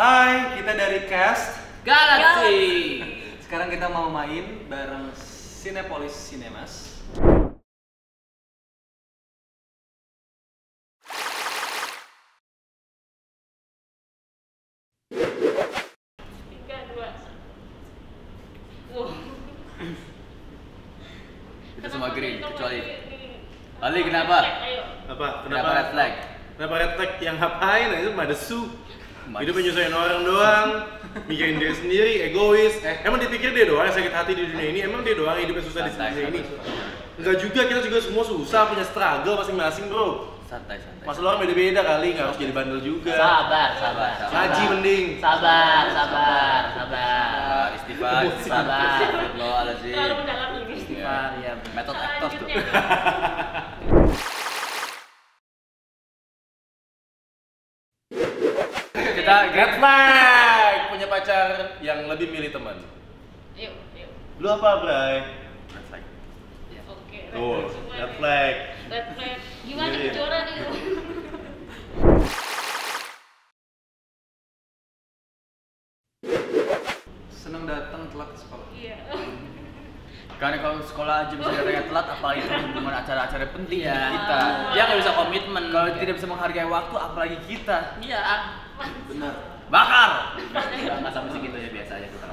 Hai, kita dari Cast. Galaxy. Sekarang kita mau main bareng Cinepolis Cinemas. tiga dua wow Kita semua green Kenapa kecuali green, green? Ali, kenapa? Ayo. Apa? Kenapa red flag? Kenapa red flag? Yang ngapain? Nah, itu pada su. Hidup menyusahin orang doang, mikirin diri sendiri, egois. Eh. Emang dipikir dia doang yang sakit hati di dunia ini? Emang dia doang yang hidupnya susah di dunia ini? Enggak juga, kita juga semua susah, punya struggle masing-masing bro. Santai, santai. Masalah orang beda-beda kali, nggak harus jadi bandel juga. Sabar, sabar, sabar. Ngaji mending. Sabar, sabar, sabar. Istighfar, Sabar. Astagfirullahaladzim. Terlalu mendalam ini. Istighfar, ya. Metode aktor tuh. Kita red flag punya pacar yang lebih milih teman. Yuk, yuk. Lu apa, Bray? Red flag. Oke. Tuh, semua red nih. flag. Red flag. Gimana. Kejora nih? Senang datang telat ke sekolah. Iya. Karena kalau sekolah aja bisa datangnya telat, apalagi teman acara-acara penting Iya. hidup kita. Dia nggak bisa komitmen. Kalau tidak bisa menghargai waktu, apalagi kita. Iya. Benar. Bakar. Nggak nggak sampai segitu ya biasa aja kita.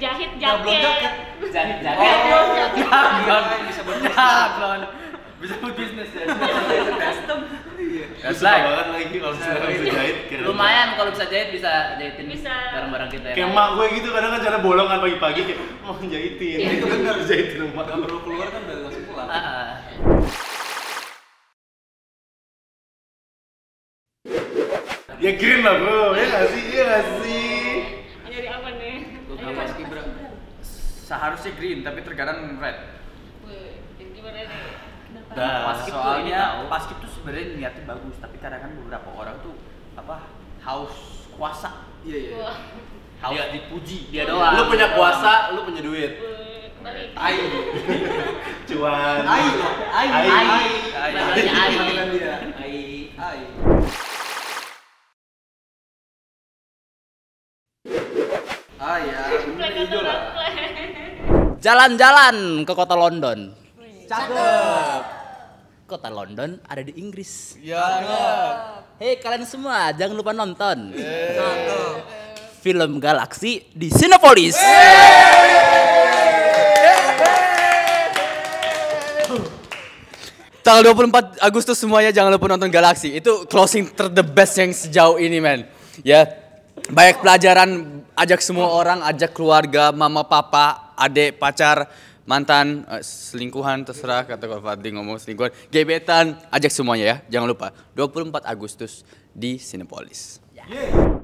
Jahit Nyablon jaket. jaket. Jahit Oh, jaket. Jablon. bisa berbisnis. Jablon. Bisa buat bisnis ya. Custom. Red Suka banget lagi kalau misalnya bisa jahit. keren. Kalau bisa jahit bisa jahitin Bisa. barang-barang kita ya. Kayak emak gue gitu kadang kan cara bolong kan pagi-pagi kayak mau jahitin. Iya. Itu benar jahitin emak. Gak perlu keluar kan udah langsung pulang. Ya green lah bro, ya nggak sih? Ya nggak sih? Nyari aman nih. Ayo, Apa Mas. sih, bro? Seharusnya green, tapi terkadang red. Wih, gimana nih? Tuh ini Soalnya paskib tuh sebenarnya niatnya bagus, tapi kadang kan beberapa orang tuh apa haus kuasa, Iya, iya. Wah. haus Dia- dipuji. Dia doang. Lu punya kuasa, lu punya duit. Tai. Cuan. Ai. Ai. Ai. Ai. Ai. Ai. Ai. Ah ya, hijau lah. red flag? Jalan-jalan ke kota London. Cakep. Kota London ada di Inggris. Ya. Hei kalian semua, jangan lupa nonton film Galaxy di Cinepolis. Tanggal 24 Agustus semuanya jangan lupa nonton Galaxy. Itu closing ter the best yang sejauh ini, men. Ya. Banyak pelajaran, ajak semua orang, ajak keluarga, mama, papa, adik, pacar, mantan, eh, selingkuhan terserah kata kalau Fadli ngomong selingkuhan, gebetan, ajak semuanya ya. Jangan lupa 24 Agustus di Cinepolis. Yeah.